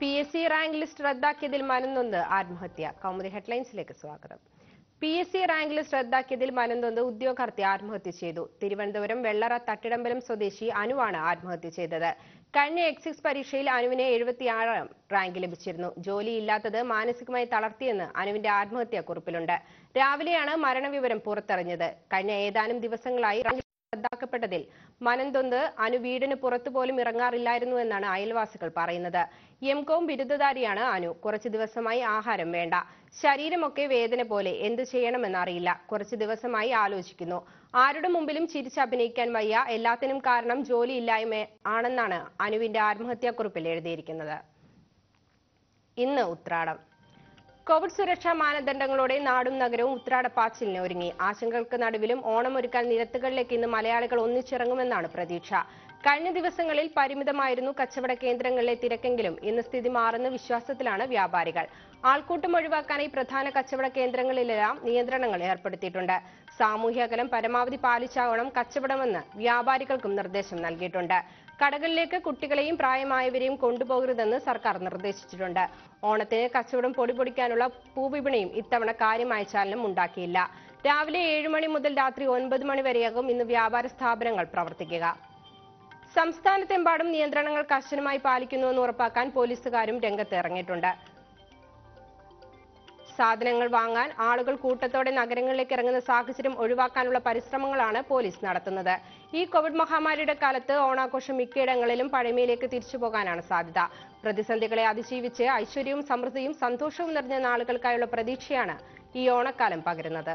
P S C rank list റദ്ദാക്കിയതിൽ മനംനൊന്ത് ആത്മഹത്യ. കൗമുദി ഹെഡ്ലൈൻസിലേക്ക് സ്വാഗതം. P S C rank list റദ്ദാക്കിയതിൽ മനംനൊന്ത് ഉദ്യോഗാർത്ഥി ആത്മഹത്യ ചെയ്തു. തിരുവനന്തപുരം വെള്ളറ തട്ടിടമ്പലം സ്വദേശി അനുവാണ് ആത്മഹത്യ ചെയ്തത്. കഴിഞ്ഞ എക്സിക്സ് പരീക്ഷയിൽ അനുവിന് എഴുപത്തിയാറാം റാങ്ക് ലഭിച്ചിരുന്നു. ജോലിയില്ലാത്തത് മാനസികമായി തളർത്തിയെന്ന് അനുവിന്റെ ആത്മഹത്യാ കുറിപ്പിലുണ്ട് രാവിലെയാണ് മരണവിവരം പുറത്തറിഞ്ഞത്. കഴിഞ്ഞ ഏതാനും ദിവസങ്ങളായി റദ്ദാക്കപ്പെട്ടതിൽ മനംതൊന്ത് അനു വീടിന് പുറത്തുപോലും ഇറങ്ങാറില്ലായിരുന്നു എന്നാണ് അയൽവാസികൾ പറയുന്നത്. എംകോം ബിരുദധാരിയാണ് അനു. കുറച്ചു ദിവസമായി ആഹാരം വേണ്ട. ശരീരമൊക്കെ വേദന പോലെ എന്ത് ചെയ്യണമെന്നറിയില്ല. കുറച്ചു ദിവസമായി ആലോചിക്കുന്നു. ആരുടെ മുമ്പിലും ചിരിച്ചഭിനയിക്കാൻ വയ്യ. എല്ലാത്തിനും കാരണം ജോലിയില്ലായ്മ ആണെന്നാണ് അനുവിന്റെ ആത്മഹത്യാക്കുറിപ്പിൽ എഴുതിയിരിക്കുന്നത്. ഇന്ന് ഉത്രാടം. കോവിഡ് സുരക്ഷാ മാനദണ്ഡങ്ങളോടെ നാടും നഗരവും ഉത്രാടപ്പാച്ചിലിന് ഒരുങ്ങി. ആശങ്കകൾക്ക് നടുവിലും ഓണം ഒരുക്കാൻ നിരത്തുകളിലേക്ക് ഇന്ന് മലയാളികൾ ഒന്നിച്ചിറങ്ങുമെന്നാണ് പ്രതീക്ഷ. കഴിഞ്ഞ ദിവസങ്ങളിൽ പരിമിതമായിരുന്നു കച്ചവട കേന്ദ്രങ്ങളിലെ തിരക്കെങ്കിലും. ഇന്ന് സ്ഥിതി മാറുന്ന വിശ്വാസത്തിലാണ് വ്യാപാരികൾ. ആൾക്കൂട്ടം ഒഴിവാക്കാനായി പ്രധാന കച്ചവട കേന്ദ്രങ്ങളിലെല്ലാം നിയന്ത്രണങ്ങൾ ഏർപ്പെടുത്തിയിട്ടുണ്ട്. സാമൂഹ്യ അകലം പരമാവധി പാലിച്ചാവണം കച്ചവടമെന്ന് വ്യാപാരികൾക്കും നിർദ്ദേശം നൽകിയിട്ടുണ്ട്. കടകളിലേക്ക് കുട്ടികളെയും പ്രായമായവരെയും കൊണ്ടുപോകരുതെന്ന് സർക്കാർ നിർദ്ദേശിച്ചിട്ടുണ്ട്. ഓണത്തിന് കച്ചവടം പൊടിപൊടിക്കാനുള്ള പൂവിപണിയും ഇത്തവണ കാര്യമായ ചലനം ഉണ്ടാക്കിയില്ല. രാവിലെ ഏഴ് മണി മുതൽ രാത്രി ഒൻപത് മണി വരെയാകും ഇന്ന് വ്യാപാര സ്ഥാപനങ്ങൾ പ്രവർത്തിക്കുക. സംസ്ഥാനത്തെമ്പാടും നിയന്ത്രണങ്ങൾ കർശനമായി പാലിക്കുന്നുവെന്ന് ഉറപ്പാക്കാൻ പോലീസുകാരും രംഗത്ത് ഇറങ്ങിയിട്ടുണ്ട്. സാധനങ്ങൾ വാങ്ങാൻ ആളുകൾ കൂട്ടത്തോടെ നഗരങ്ങളിലേക്ക് ഇറങ്ങുന്ന സാഹചര്യം ഒഴിവാക്കാനുള്ള പരിശ്രമങ്ങളാണ് പോലീസ് നടത്തുന്നത്. ഈ കോവിഡ് മഹാമാരിയുടെ കാലത്ത് ഓണാഘോഷം മിക്കയിടങ്ങളിലും പഴമയിലേക്ക് തിരിച്ചു പോകാനാണ് സാധ്യത. പ്രതിസന്ധികളെ അതിജീവിച്ച് ഐശ്വര്യവും സമൃദ്ധിയും സന്തോഷവും നിറഞ്ഞ നാളുകൾക്കായുള്ള പ്രതീക്ഷയാണ് ഈ ഓണക്കാലം പകരുന്നത്.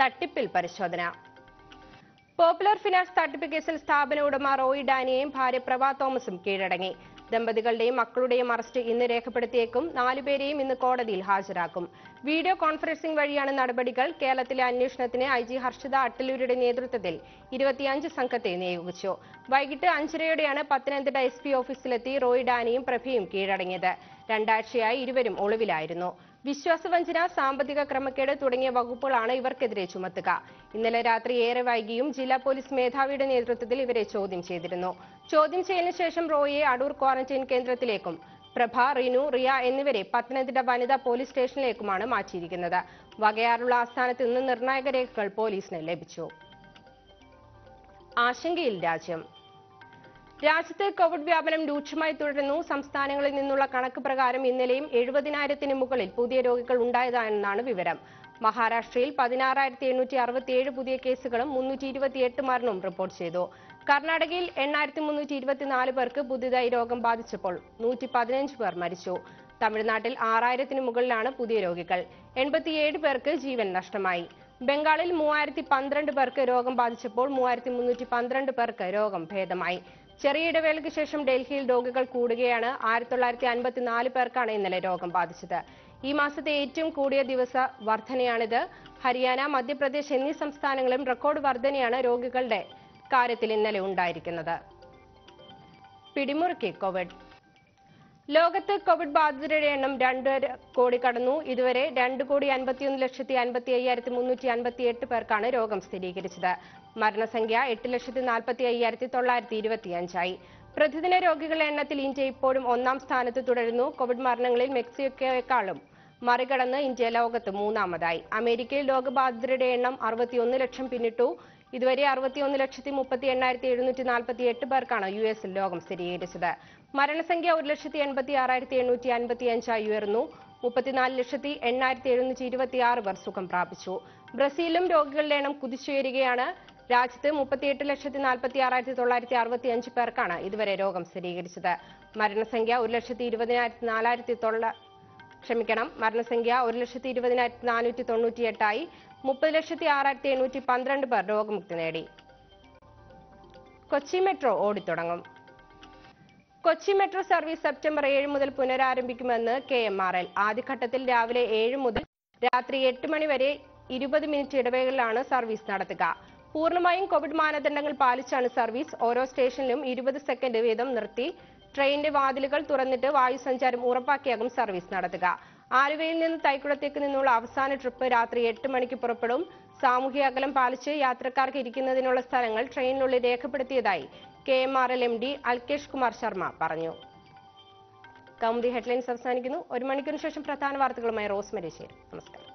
തട്ടിപ്പിൽ പരിശോധന. പോപ്പുലർ ഫിനാൻസ് തട്ടിപ്പ് കേസിൽ സ്ഥാപന ഉടമ റോയി ഡാനിയെയും ഭാര്യ പ്രഭാ തോമസും കീഴടങ്ങി. ദമ്പതികളുടെയും മക്കളുടെയും അറസ്റ്റ് ഇന്ന് രേഖപ്പെടുത്തിയേക്കും. നാലുപേരെയും ഇന്ന് കോടതിയിൽ ഹാജരാക്കും. വീഡിയോ കോൺഫറൻസിംഗ് വഴിയാണ് നടപടികൾ. കേരളത്തിലെ അന്വേഷണത്തിന് ഐ ജി ഹർഷിത അട്ടലൂരിയുടെ നേതൃത്വത്തിൽ ഇരുപത്തിയഞ്ച് സംഘത്തെ നിയോഗിച്ചു. വൈകിട്ട് അഞ്ചരയോടെയാണ് പത്തനംതിട്ട എസ് പി ഓഫീസിലെത്തി റോയ് ഡാനിയും പ്രഭയും കീഴടങ്ങിയത്. രണ്ടാഴ്ചയായി ഇരുവരും ഒളിവിലായിരുന്നു. വിശ്വാസവഞ്ചന സാമ്പത്തിക ക്രമക്കേട് തുടങ്ങിയ വകുപ്പുകളാണ് ഇവർക്കെതിരെ ചുമത്തുക. ഇന്നലെ രാത്രി ഏറെ വൈകിയും ജില്ലാ പോലീസ് മേധാവിയുടെ നേതൃത്വത്തിൽ ഇവരെ ചോദ്യം ചെയ്തിരുന്നു. ചോദ്യം ചെയ്യലിന് ശേഷം റോയിയെ അടൂർ ക്വാറന്റൈൻ കേന്ദ്രത്തിലേക്കും പ്രഭ റിനു റിയ എന്നിവരെ പത്തനംതിട്ട വനിതാ പോലീസ് സ്റ്റേഷനിലേക്കുമാണ് മാറ്റിയിരിക്കുന്നത്. വകയാറുള്ള ആസ്ഥാനത്ത് നിന്ന് നിർണായക രേഖകൾ പോലീസിന് ലഭിച്ചു. ആശങ്കയിൽ രാജ്യം. രാജ്യത്ത് കോവിഡ് വ്യാപനം രൂക്ഷമായി തുടരുന്നു. സംസ്ഥാനങ്ങളിൽ നിന്നുള്ള കണക്ക് പ്രകാരം ഇന്നലെയും എഴുപതിനായിരത്തിന് മുകളിൽ പുതിയ രോഗികൾ ഉണ്ടായതാണെന്നാണ് വിവരം. മഹാരാഷ്ട്രയിൽ പതിനാറായിരത്തി എണ്ണൂറ്റി അറുപത്തിയേഴ് പുതിയ കേസുകളും മുന്നൂറ്റി ഇരുപത്തിയെട്ട് മരണവും റിപ്പോർട്ട് ചെയ്തു. കർണാടകയിൽ എണ്ണായിരത്തി മുന്നൂറ്റി ഇരുപത്തിനാല് പേർക്ക് പുതിയതായി രോഗം ബാധിച്ചപ്പോൾ നൂറ്റി പതിനഞ്ച് പേർ മരിച്ചു. തമിഴ്നാട്ടിൽ ആറായിരത്തിന് മുകളിലാണ് പുതിയ രോഗികൾ. എൺപത്തിയേഴ് പേർക്ക് ജീവൻ നഷ്ടമായി. ബംഗാളിൽ മൂവായിരത്തി പന്ത്രണ്ട് പേർക്ക് രോഗം ബാധിച്ചപ്പോൾ മൂവായിരത്തി മുന്നൂറ്റി പന്ത്രണ്ട് പേർക്ക് രോഗം ഭേദമായി. ചെറിയ ഇടവേളയ്ക്ക് ശേഷം ഡൽഹിയിൽ രോഗികൾ കൂടുകയാണ്. ആയിരത്തി തൊള്ളായിരത്തി അൻപത്തിനാല് പേർക്കാണ് ഇന്നലെ രോഗം ബാധിച്ചത്. ഈ മാസത്തെ ഏറ്റവും കൂടിയ ദിവസ വർധനയാണിത്. ഹരിയാന മധ്യപ്രദേശ് എന്നീ സംസ്ഥാനങ്ങളും റെക്കോർഡ് വർധനയാണ് രോഗികളുടെ കാര്യത്തിൽ ഇന്നലെ ഉണ്ടായിരിക്കുന്നത്. പിടിമുറുക്കി കോവിഡ്. ലോകത്ത് കോവിഡ് ബാധിതരുടെ എണ്ണം രണ്ടര കോടി കടന്നു. ഇതുവരെ രണ്ട് കോടി അൻപത്തിയൊന്ന് ലക്ഷത്തി അൻപത്തി അയ്യായിരത്തി മുന്നൂറ്റി അൻപത്തി എട്ട് പേർക്കാണ് രോഗം സ്ഥിരീകരിച്ചത്. മരണസംഖ്യ എട്ട് ലക്ഷത്തി നാൽപ്പത്തി അയ്യായിരത്തി തൊള്ളായിരത്തി ഇരുപത്തിയഞ്ചായി. പ്രതിദിന രോഗികളുടെ എണ്ണത്തിൽ ഇന്ത്യ ഇപ്പോഴും ഒന്നാം സ്ഥാനത്ത് തുടരുന്നു. കോവിഡ് മരണങ്ങളിൽ മെക്സിക്കോയെക്കാളും മറികടന്ന് ഇന്ത്യ ലോകത്ത് മൂന്നാമതായി. അമേരിക്കയിൽ രോഗബാധിതരുടെ എണ്ണം അറുപത്തിയൊന്ന് ലക്ഷം പിന്നിട്ടു. ഇതുവരെ അറുപത്തിയൊന്ന് ലക്ഷത്തി മുപ്പത്തി എണ്ണായിരത്തി എഴുന്നൂറ്റി നാൽപ്പത്തി എട്ട് പേർക്കാണ് യു എസിൽ രോഗം സ്ഥിരീകരിച്ചത്. മരണസംഖ്യ ഒരു ലക്ഷത്തി എൺപത്തി ആറായിരത്തി എണ്ണൂറ്റി അൻപത്തി അഞ്ചായി ഉയർന്നു. മുപ്പത്തിനാല് ലക്ഷത്തി എണ്ണായിരത്തി എഴുന്നൂറ്റി ഇരുപത്തി ആറ് പേർ സുഖം പ്രാപിച്ചു. ബ്രസീലിലും രോഗികളുടെ എണ്ണം കുതിച്ചുയരുകയാണ്. രാജ്യത്ത് മുപ്പത്തിയെട്ട് ലക്ഷത്തി നാൽപ്പത്തി ആറായിരത്തി തൊള്ളായിരത്തി അറുപത്തി അഞ്ച് പേർക്കാണ് ഇതുവരെ രോഗം സ്ഥിരീകരിച്ചത്. മരണസംഖ്യ ഒരു ലക്ഷത്തി ഇരുപതിനായിരത്തി നാലായിരത്തി തൊള്ള ക്ഷമിക്കണം. മരണസംഖ്യ ഒരു ലക്ഷത്തി ഇരുപതിനായിരത്തി നാനൂറ്റി തൊണ്ണൂറ്റിയെട്ടായി മുപ്പത് ലക്ഷത്തി ആറായിരത്തി എണ്ണൂറ്റി പന്ത്രണ്ട് പേർ രോഗമുക്തി നേടി. കൊച്ചി മെട്രോ ഓടിത്തുടങ്ങും. കൊച്ചി മെട്രോ സർവീസ് സെപ്റ്റംബർ ഏഴ് മുതൽ പുനരാരംഭിക്കുമെന്ന് കെ എം ആർ എൽ. ആദ്യഘട്ടത്തിൽ രാവിലെ ഏഴ് മുതൽ രാത്രി എട്ട് മണി വരെ ഇരുപത് മിനിറ്റ് ഇടവേളകളിലാണ് സർവീസ് നടത്തുക. പൂർണമായും കോവിഡ് മാനദണ്ഡങ്ങൾ പാലിച്ചാണ് സർവീസ്. ഓരോ സ്റ്റേഷനിലും ഇരുപത് സെക്കൻഡ് വീതം നിർത്തി ട്രെയിനിന്റെ വാതിലുകൾ തുറന്നിട്ട് വായുസഞ്ചാരം ഉറപ്പാക്കിയാകും സർവീസ് നടത്തുക. ആലുവയിൽ നിന്ന് തൈക്കുളത്തേക്ക് നിന്നുള്ള അവസാന ട്രിപ്പ് രാത്രി എട്ട് മണിക്ക് പുറപ്പെടും. സാമൂഹ്യ അകലം പാലിച്ച് യാത്രക്കാർക്ക് ഇരിക്കുന്നതിനുള്ള സ്ഥലങ്ങൾ ട്രെയിനിനുള്ളിൽ രേഖപ്പെടുത്തിയതായി K M R L M D Alkesh Kumar Sharma പറഞ്ഞു. കൗമുദി ഹെഡ്ലൈൻസ് അവസാനിക്കുന്നു. ഒരു മണിക്കൂറിന് ശേഷം പ്രധാന വാർത്തകളുമായി റോസ്മരി ചേരും നമസ്കാരം.